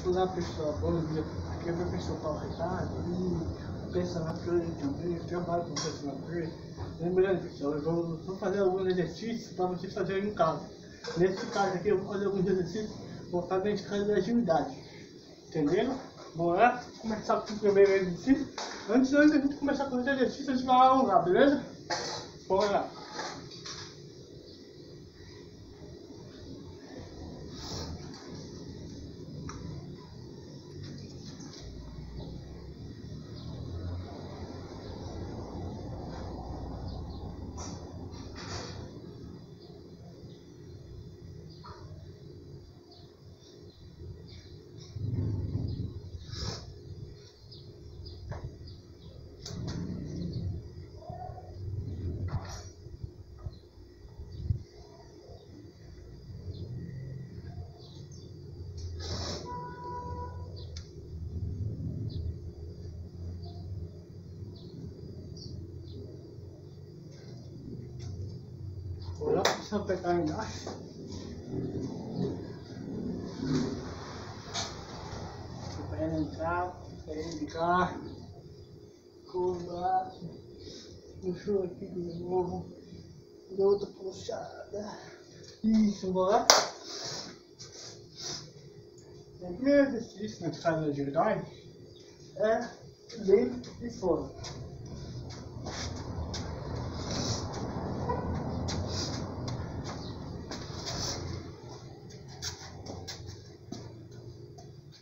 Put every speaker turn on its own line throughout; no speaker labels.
Olá pessoal, bom dia. Aqui é o professor Paulo Ricardo e personal trainer também. Eu trabalho com personal trainer. Lembrando pessoal, eu vou, vou fazer alguns exercícios para vocês fazerem em casa. Nesse caso aqui eu vou fazer alguns exercícios voltados de casa de agilidade. Entenderam? Bora começar com o primeiro exercício. Antes, antes de a gente começar com os exercícios, a gente vai alongar, beleza? Bora lá. Olha, precisa apertar embaixo. Perna entrar, perna ligar. Com o braço. Puxou aqui de novo. Deu outra puxada. Isso, bora. O primeiro exercício na casa de agilidade é dentro e fora.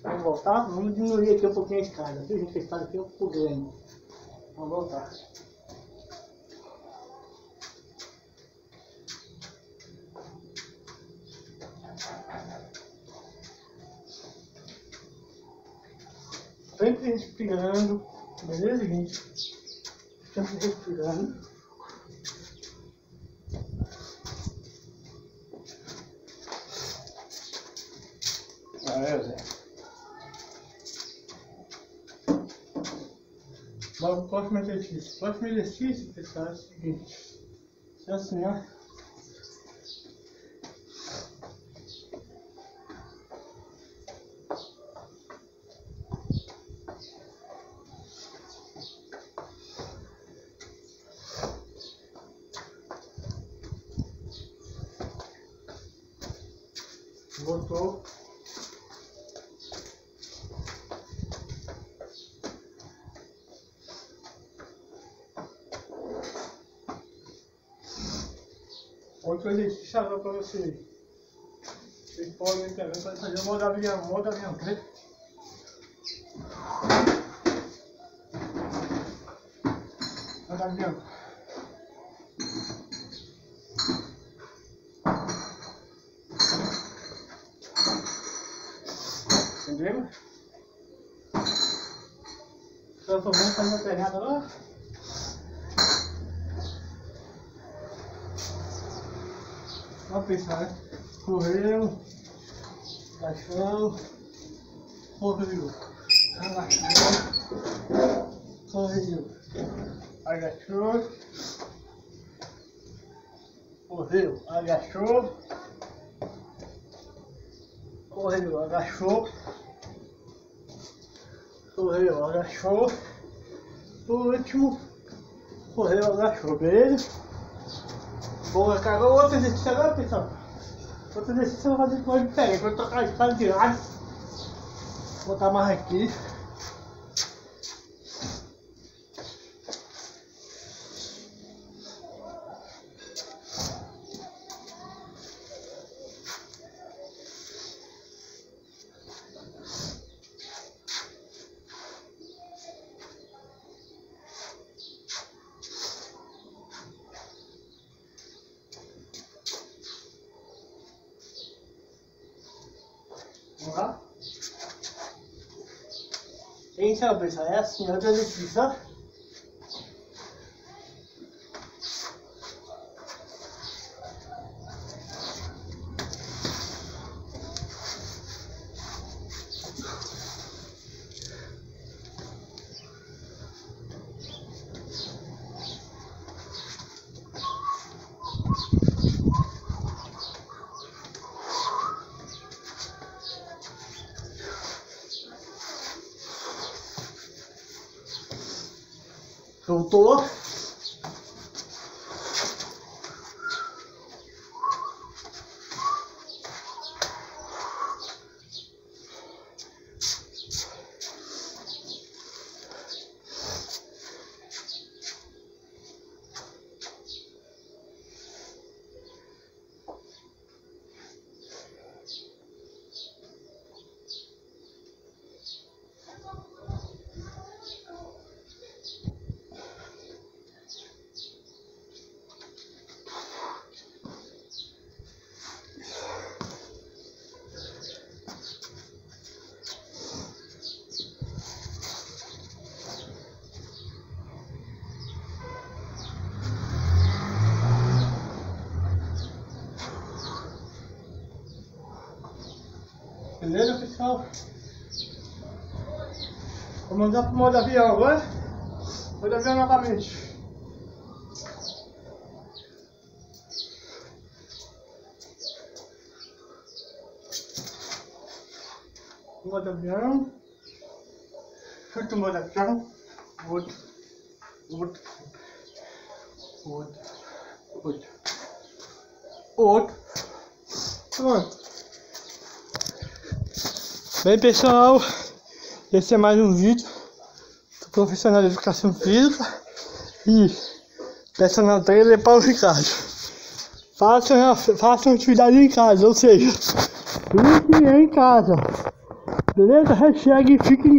Vamos voltar? Vamos diminuir aqui um pouquinho a escada. Gente? A escada aqui é pouco grande. Vamos voltar. Sempre respirando. Beleza, gente? Sempre respirando. Aí, Zé. Pro próximo exercício. Próximo exercício, pessoal, é o seguinte. É assim, ó. Voltou. Outro exercício agora para vocês. Vocês podem também fazer o modo avião, modo avião, ver? Modo avião. Entenderam? Então, vamos fazer uma pegada lá. Ó, pessoal, né? correu, agachou, correu, agachou, correu, agachou, correu, agachou, correu, agachou, correu, agachou, por último, correu, agachou, beleza? Boa, cara. Outro exercício agora, pessoal. Outro exercício eu vou fazer com coisa diferente. Vou tocar a espada de lado. Vou botar mais aqui. Voilà. Et ici, on exercício, ó. Voltou. Beleza, pessoal? Vou mandar pro modo avião agora. Modo avião novamente. Modo avião. Outro modo avião. Outro. Outro. Outro. Outro. Outro. Pronto. Bem pessoal, esse é mais um vídeo do profissional de educação física e personal trainer para o Ricardo. Façam, façam atividade em casa, ou seja, fiquem em casa. Beleza? Hashtag fiquem